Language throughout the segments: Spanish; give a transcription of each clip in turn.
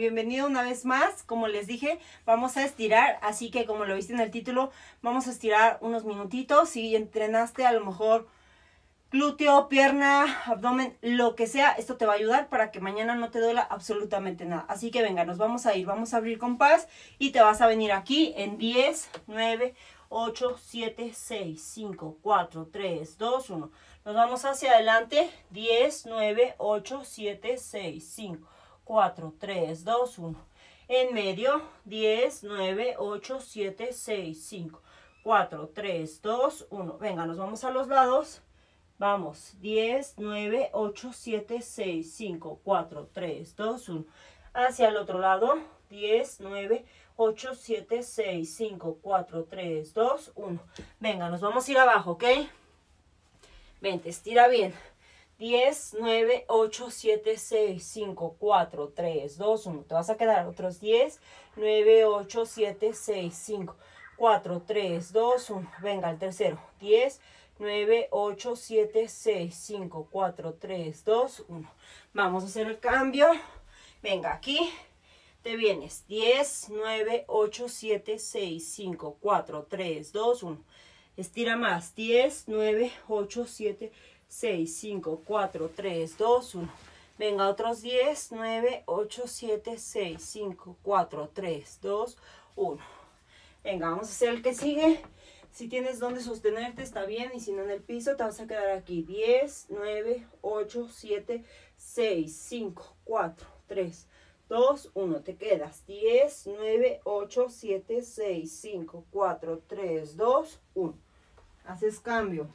Bienvenido una vez más, como les dije, vamos a estirar, así que como lo viste en el título, vamos a estirar unos minutitos, si entrenaste a lo mejor glúteo, pierna, abdomen, lo que sea, esto te va a ayudar para que mañana no te duela absolutamente nada. Así que venga, nos vamos a ir, vamos a abrir compás y te vas a venir aquí en 10, 9, 8, 7, 6, 5, 4, 3, 2, 1. Nos vamos hacia adelante, 10, 9, 8, 7, 6, 5, 4, 3, 2, 1. En medio, 10, 9, 8, 7, 6, 5, 4, 3, 2, 1. Venga, nos vamos a los lados. Vamos, 10, 9, 8, 7, 6, 5, 4, 3, 2, 1. Hacia el otro lado, 10, 9, 8, 7, 6, 5, 4, 3, 2, 1. Venga, nos vamos a ir abajo, ¿ok? Vente, estira bien. 10, 9, 8, 7, 6, 5, 4, 3, 2, 1. Te vas a quedar otros 10, 9, 8, 7, 6, 5, 4, 3, 2, 1. Venga, el tercero. 10, 9, 8, 7, 6, 5, 4, 3, 2, 1. Vamos a hacer el cambio. Venga, aquí te vienes. 10, 9, 8, 7, 6, 5, 4, 3, 2, 1. Estira más. 10, 9, 8, 7, 6, 5, 4, 3, 2, 1. Venga, otros 10, 9, 8, 7, 6, 5, 4, 3, 2, 1. Venga, vamos a hacer el que sigue. Si tienes donde sostenerte, está bien. Y si no en el piso, te vas a quedar aquí. 10, 9, 8, 7, 6, 5, 4, 3, 2, 1. Te quedas. 10, 9, 8, 7, 6, 5, 4, 3, 2, 1. Haces cambio.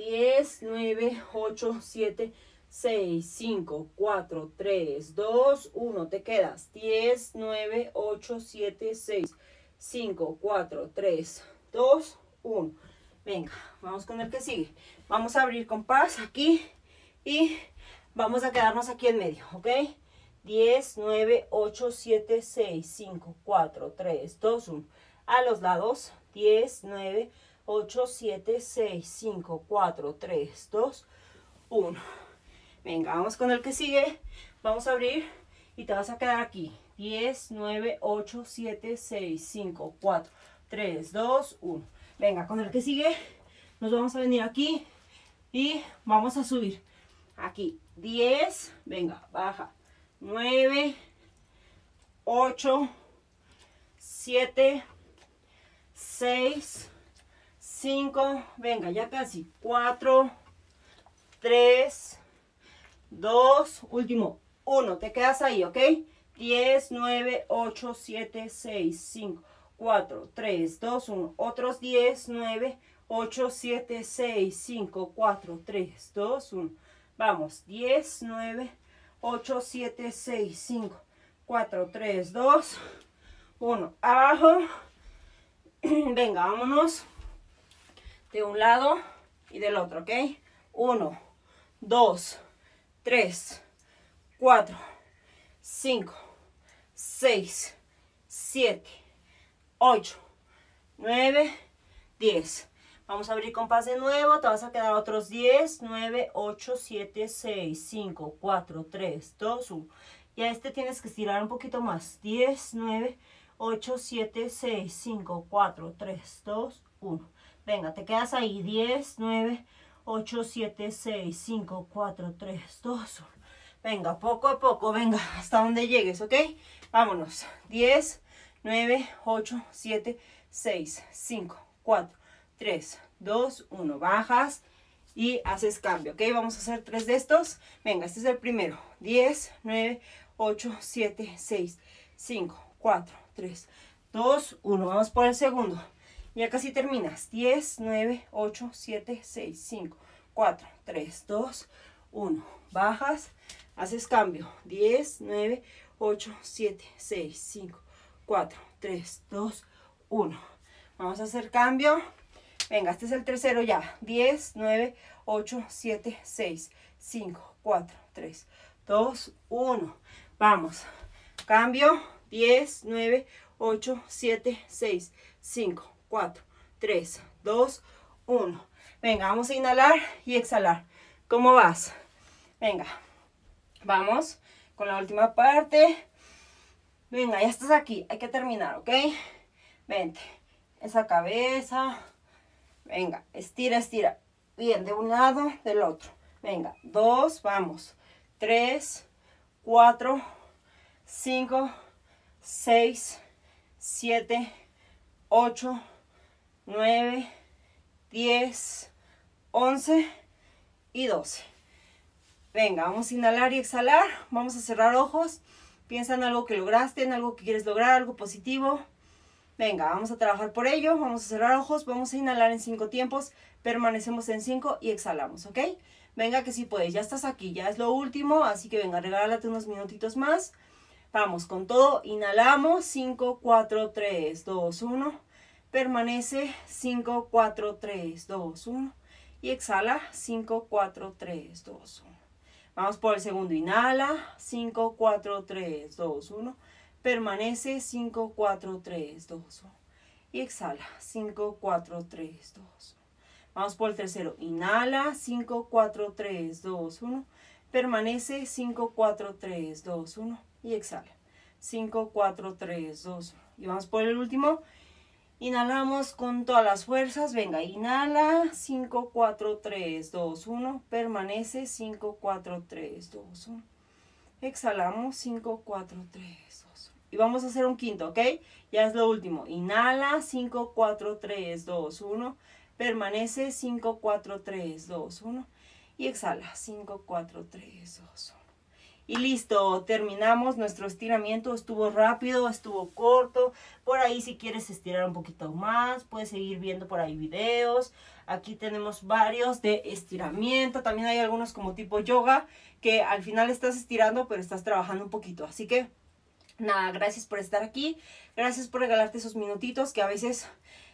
10, 9, 8, 7, 6, 5, 4, 3, 2, 1. Te quedas. 10, 9, 8, 7, 6, 5, 4, 3, 2, 1. Venga, vamos con el que sigue. Vamos a abrir compás aquí y vamos a quedarnos aquí en medio, ¿ok? 10, 9, 8, 7, 6, 5, 4, 3, 2, 1. A los lados, 10, 9, 8, 7, 6, 5, 4, 3, 2, 1. Venga, vamos con el que sigue. Vamos a abrir y te vas a quedar aquí. 10, 9, 8, 7, 6, 5, 4, 3, 2, 1. Venga, con el que sigue nos vamos a venir aquí y vamos a subir. Aquí, 10, venga, baja. 9, 8, 7, 6, 5, venga, ya casi, 4, 3, 2, último, 1, te quedas ahí, ¿ok? 10, 9, 8, 7, 6, 5, 4, 3, 2, 1, otros 10, 9, 8, 7, 6, 5, 4, 3, 2, 1, vamos, 10, 9, 8, 7, 6, 5, 4, 3, 2, 1, abajo, venga, vámonos, de un lado y del otro, ¿ok? 1, 2, 3, 4, 5, 6, 7, 8, 9, 10. Vamos a abrir compás de nuevo, te vas a quedar otros 10, 9, 8, 7, 6, 5, 4, 3, 2, 1. Y a este tienes que estirar un poquito más. 10, 9, 8, 7, 6, 5, 4, 3, 2, 1. Venga, te quedas ahí. 10, 9, 8, 7, 6, 5, 4, 3, 2, 1. Venga, poco a poco, venga, hasta donde llegues, ¿ok? Vámonos. 10, 9, 8, 7, 6, 5, 4, 3, 2, 1. Bajas y haces cambio, ¿ok? Vamos a hacer tres de estos. Venga, este es el primero. 10, 9, 8, 7, 6, 5, 4, 3, 2, 1. Vamos por el segundo. Ya casi terminas. 10, 9, 8, 7, 6, 5, 4, 3, 2, 1. Bajas, haces cambio. 10, 9, 8, 7, 6, 5, 4, 3, 2, 1. Vamos a hacer cambio. Venga, este es el tercero ya. 10, 9, 8, 7, 6, 5, 4, 3, 2, 1. Vamos. Cambio. 10, 9, 8, 7, 6, 5, 4, 3, 2, 1. Venga, vamos a inhalar y exhalar. ¿Cómo vas? Venga, vamos con la última parte. Venga, ya estás aquí. Hay que terminar, ¿ok? Vente. Esa cabeza. Venga, estira, estira. Bien, de un lado, del otro. Venga, dos, vamos. Tres, cuatro, cinco, seis, siete, ocho, nueve, diez, once y doce. Venga, vamos a inhalar y exhalar. Vamos a cerrar ojos. Piensa en algo que lograste, en algo que quieres lograr, algo positivo. Venga, vamos a trabajar por ello. Vamos a cerrar ojos. Vamos a inhalar en cinco tiempos. Permanecemos en cinco y exhalamos, ¿ok? Venga, que sí puedes. Ya estás aquí. Ya es lo último. Así que venga, regálate unos minutitos más. Vamos con todo. Inhalamos. 5, 4, 3, 2, 1. Permanece. 5, 4, 3, 2, 1. Y exhala. 5, 4, 3, 2, 1. Vamos por el segundo. Inhala. 5, 4, 3, 2, 1. Permanece. 5, 4, 3, 2, 1. Y exhala. 5, 4, 3, 2, 1. Vamos por el tercero. Inhala. 5, 4, 3, 2, 1. Permanece. 5, 4, 3, 2, 1. Y exhala. 5, 4, 3, 2, 1. Y vamos por el último. Inhalamos con todas las fuerzas. Venga, inhala. 5, 4, 3, 2, 1. Permanece. 5, 4, 3, 2, 1. Exhalamos. 5, 4, 3, 2, 1. Y vamos a hacer un quinto, ¿ok? Ya es lo último. Inhala. 5, 4, 3, 2, 1. Permanece. 5, 4, 3, 2, 1. Y exhala. 5, 4, 3, 2, 1. Y listo, terminamos nuestro estiramiento. Estuvo rápido, estuvo corto. Por ahí si quieres estirar un poquito más, puedes seguir viendo por ahí videos. Aquí tenemos varios de estiramiento. También hay algunos como tipo yoga que al final estás estirando, pero estás trabajando un poquito. Así que nada, gracias por estar aquí. Gracias por regalarte esos minutitos que a veces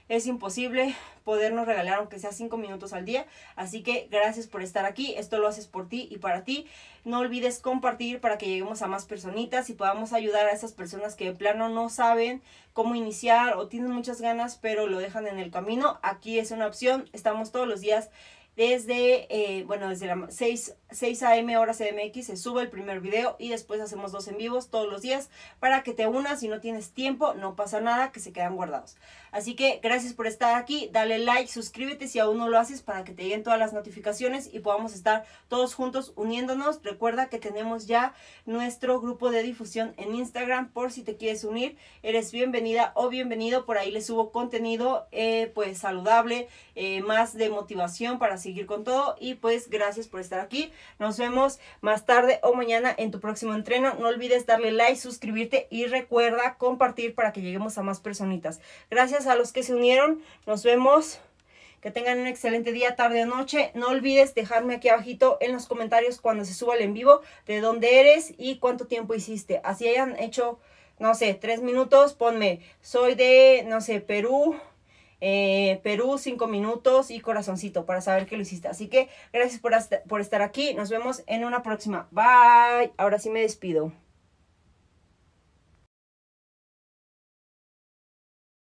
es imposible podernos regalar aunque sea cinco minutos al día. Así que gracias por estar aquí. Esto lo haces por ti y para ti. No olvides compartir para que lleguemos a más personitas y podamos ayudar a esas personas que de plano no saben cómo iniciar o tienen muchas ganas pero lo dejan en el camino. Aquí es una opción. Estamos todos los días desde, eh, bueno, desde las 6, 6 a.m. hora CMX se sube el primer video y después hacemos dos en vivos todos los días para que te unas. Si no tienes tiempo, no pasa nada, que se quedan guardados. Así que gracias por estar aquí. Dale like, suscríbete si aún no lo haces para que te lleguen todas las notificaciones y podamos estar todos juntos uniéndonos. Recuerda que tenemos ya nuestro grupo de difusión en Instagram por si te quieres unir. Eres bienvenida o bienvenido. Por ahí les subo contenido eh, pues saludable, eh, más de motivación para seguir con todo. Y pues gracias por estar aquí. Nos vemos más tarde o mañana en tu próximo entreno. No olvides darle like, suscribirte y recuerda compartir para que lleguemos a más personitas. Gracias a los que se unieron. Nos vemos. Que tengan un excelente día, tarde o noche. No olvides dejarme aquí abajito en los comentarios cuando se suba el en vivo de dónde eres y cuánto tiempo hiciste. Así hayan hecho, no sé, tres minutos, ponme, soy de, no sé, Perú, eh, Perú, cinco minutos y corazoncito para saber que lo hiciste. Así que gracias por, por estar aquí. Nos vemos en una próxima. Bye. Ahora sí me despido.